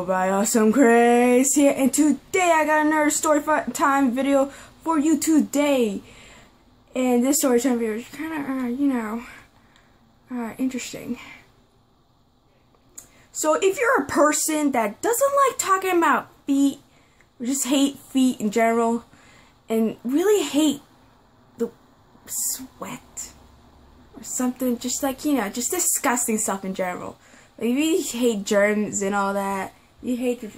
By Awesome Craze here, and today I got another story time video for you today. And this story time video is kind of, uh, you know, uh, interesting. So if you're a person that doesn't like talking about feet, or just hate feet in general, and really hate the sweat, or something, just like, you know, just disgusting stuff in general like, if you hate germs and all that, you hate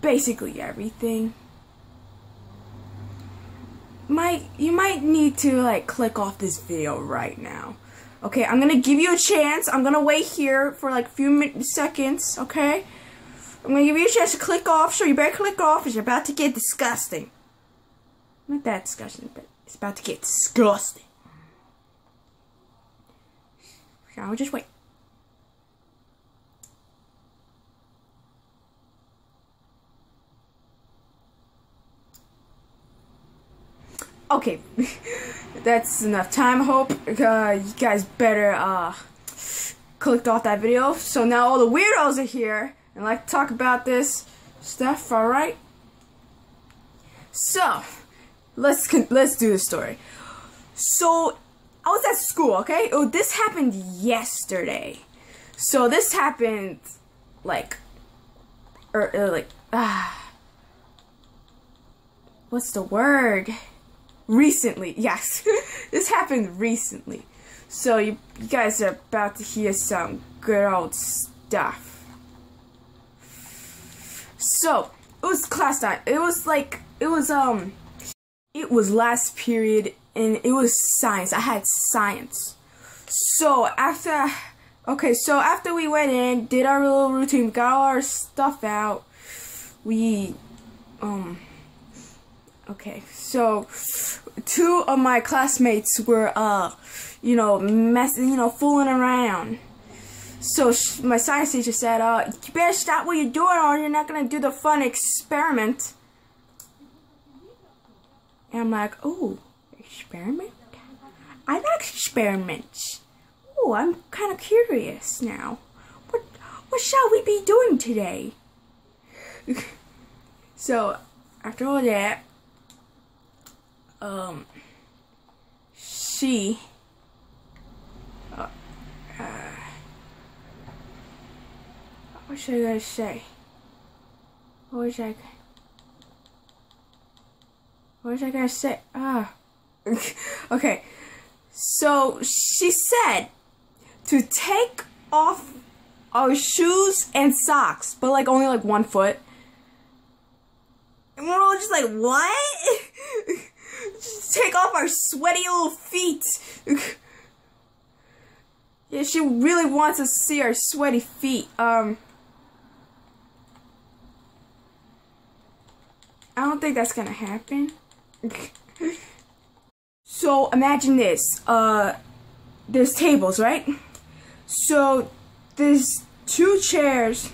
basically everything. Might you might need to like click off this video right now. Okay, I'm gonna give you a chance. I'm gonna wait here for like a few seconds. Okay, I'm gonna give you a chance to click off. So you better click off, because you're about to get disgusting. Not that disgusting, but it's about to get disgusting. Shall we just wait? Okay, that's enough time. I hope uh, you guys better uh, clicked off that video. So now all the weirdos are here and like to talk about this stuff. All right. So let's let's do the story. So I was at school, okay? Oh, this happened yesterday. So this happened like or, er, or er, like ah what's the word? Recently. Yes. this happened recently. So you, you guys are about to hear some good old stuff. So, it was class time. It was like it was um it was last period and it was science. I had science. So after, okay, so after we went in, did our little routine, got all our stuff out, we, um, okay, so two of my classmates were, uh, you know, messing, you know, fooling around. So my science teacher said, uh, you better stop what you're doing or you're not going to do the fun experiment. And I'm like, oh, experiment? I like experiments. Oh, I'm kind of curious now. What, what shall we be doing today? so, after all that, um, she, uh, uh, what should I say? What was I? What was I gonna say? Ah. okay. So she said to take off our shoes and socks, but like only like one foot. And we're all just like, what? Take off our sweaty little feet. yeah, she really wants us to see our sweaty feet. Um. I don't think that's gonna happen. so imagine this. Uh, there's tables, right? So there's two chairs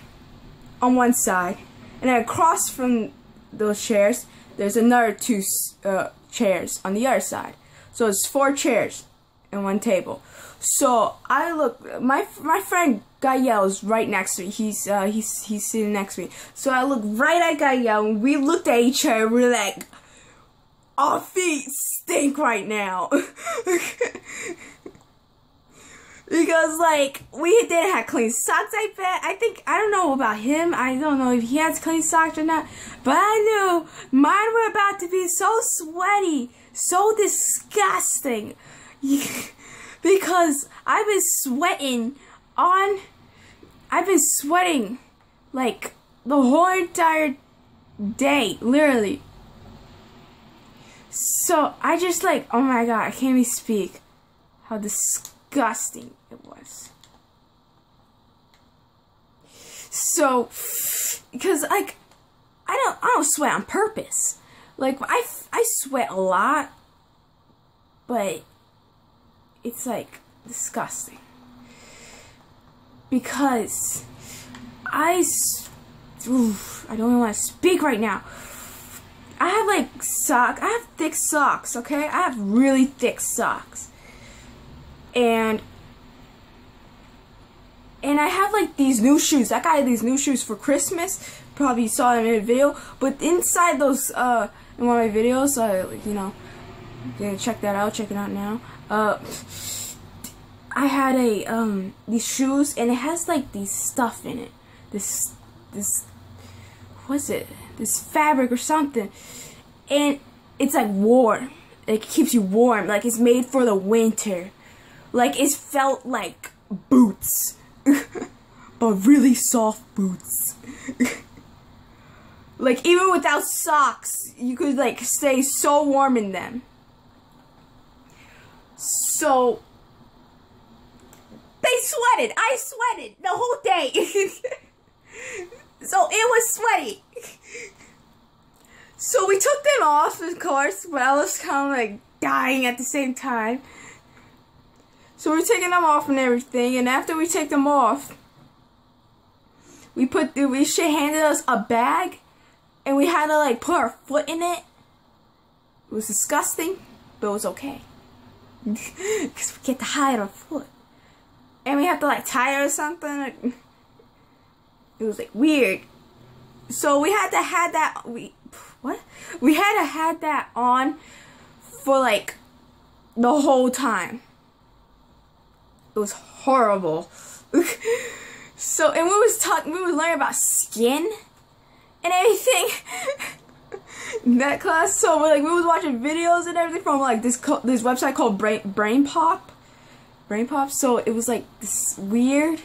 on one side, and across from those chairs, there's another two uh, chairs on the other side. So it's four chairs and one table. So I look, my my friend Gael is right next to me. He's uh, he's he's sitting next to me. So I look right at Gael, and we looked at each other. We're like, our feet stink right now. because like we didn't have clean socks I bet. I think I don't know about him. I don't know if he has clean socks or not. But I knew mine were about to be so sweaty so disgusting. Because I've been sweating on I've been sweating like the whole entire day literally. So I just like, oh my god, I can't even speak. How disgusting it was. So, because like, I don't, I don't sweat on purpose. Like I, I sweat a lot, but it's like disgusting because I, oof, I don't even want to speak right now. I have like socks. I have thick socks, okay? I have really thick socks. And and I have like these new shoes. I got these new shoes for Christmas. Probably saw them in a video, but inside those uh in one of my videos, uh, like, you know, yeah, check that out. Check it out now. Uh, I had a um these shoes, and it has like these stuff in it. This this what's it? This fabric or something, and it's like warm. It keeps you warm. Like it's made for the winter. Like it felt like boots, but really soft boots. like even without socks, you could like stay so warm in them. So they sweated. I sweated the whole day. so it was sweaty. So we took them off, of course, but I was kind of like dying at the same time. So we're taking them off and everything, and after we take them off, we put we she handed us a bag, and we had to like put our foot in it. It was disgusting, but it was okay because we get to hide our foot, and we have to like tie or something. It was like weird. So we had to had that we what we had to had that on for like the whole time. It was horrible. so and we was talking, we was learning about skin and everything. that class, so we like we was watching videos and everything from like this this website called Brain BrainPOP, Brain Pop. So it was like this weird.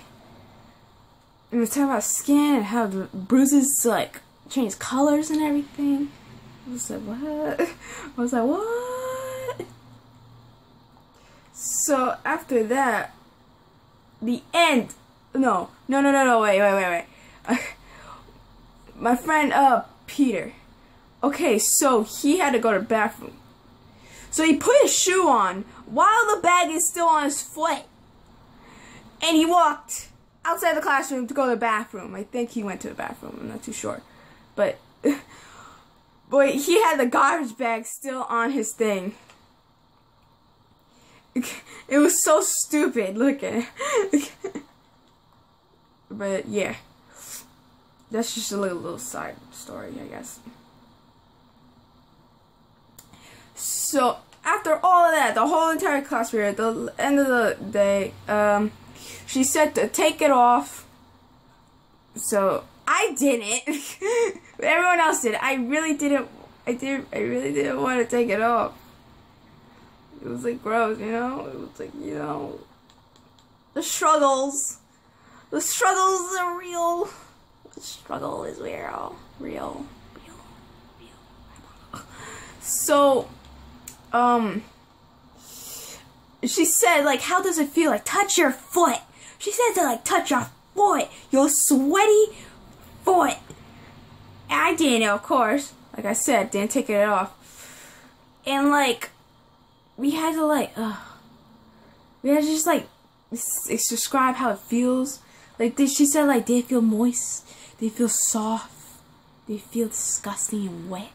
It was talking about skin and how the bruises like change colors and everything. I was like, what? I was like, what? So after that, the end. No, no, no, no, no. Wait, wait, wait, wait. my friend, uh, Peter. Okay, so he had to go to the bathroom. So he put his shoe on while the bag is still on his foot. And he walked outside the classroom to go to the bathroom. I think he went to the bathroom. I'm not too sure. But, but he had the garbage bag still on his thing. It was so stupid Look at it. but yeah. That's just a little, little side story, I guess. So after all of that, the whole entire class period, the end of the day, um, she said to take it off. So I didn't. Everyone else did. I really didn't. I did. I really didn't want to take it off. It was like gross, you know? It was like, you know, the struggles. The struggles are real. The struggle is real. Real. Real. Real. So, um, she said, like, how does it feel? Like, touch your foot. She said to, like, touch your foot. Your sweaty foot. I didn't, of course. Like I said, didn't take it off. And, like, we had to like, uh, we had to just like describe how it feels. Like she said, like they feel moist, they feel soft, they feel disgusting and wet.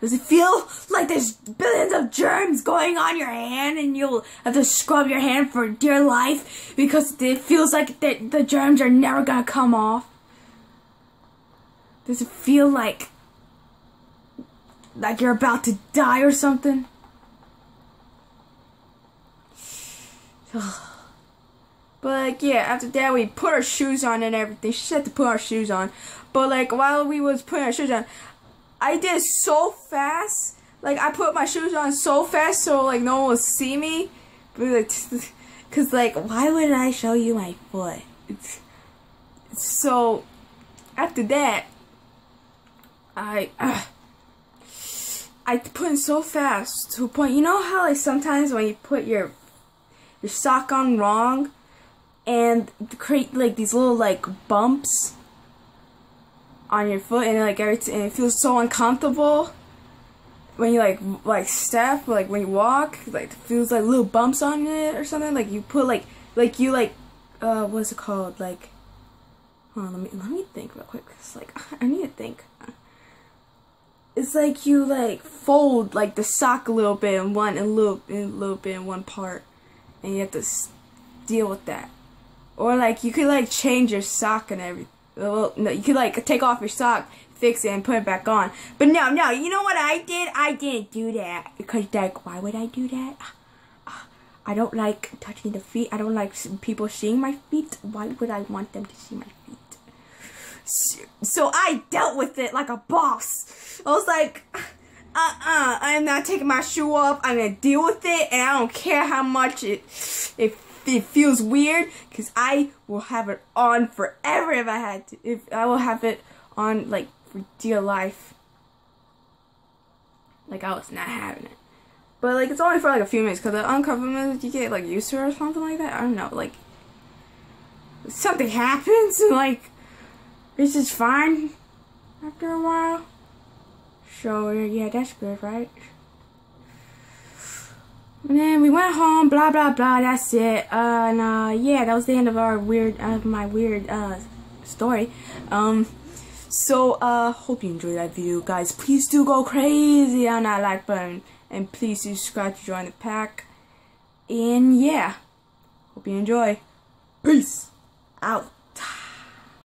Does it feel like there's billions of germs going on your hand and you'll have to scrub your hand for dear life because it feels like the, the germs are never gonna come off? Does it feel like like you're about to die or something? but like yeah, after that we put our shoes on and everything. She said to put our shoes on. But like while we was putting our shoes on, I did so fast. Like I put my shoes on so fast so like no one would see me. But like, cause like why would I show you my foot? so after that, I. Uh, I put in so fast to a point. You know how like sometimes when you put your your sock on wrong and create like these little like bumps on your foot and like every and it feels so uncomfortable when you like like step like when you walk like it feels like little bumps on it or something like you put like like you like uh what's it called like hold on let me let me think real quick it's like I need to think. It's like you like fold like the sock a little bit in one a little in a little bit in one part and you have to deal with that or like you could like change your sock and everything. Well, no, you could like take off your sock, fix it, and put it back on. But no, no, you know what I did? I didn't do that because like, why would I do that? Ah, ah, I don't like touching the feet. I don't like people seeing my feet. Why would I want them to see my feet? So I dealt with it like a boss. I was like, uh-uh, I'm not taking my shoe off. I'm gonna deal with it, and I don't care how much it it, it feels weird, because I will have it on forever if I had to. If I will have it on like for dear life. Like I was not having it. But like it's only for like a few minutes because the uncomfortable you get like used to it or something like that. I don't know. Like something happens and like it's just fine after a while. So yeah, that's good, right? And then we went home, blah blah blah. That's it. Uh, and uh, yeah, that was the end of our weird, uh, my weird uh story. Um, so uh, hope you enjoyed that video, guys. Please do go crazy on that like button. And please subscribe to join the pack. And yeah, hope you enjoy. Peace out.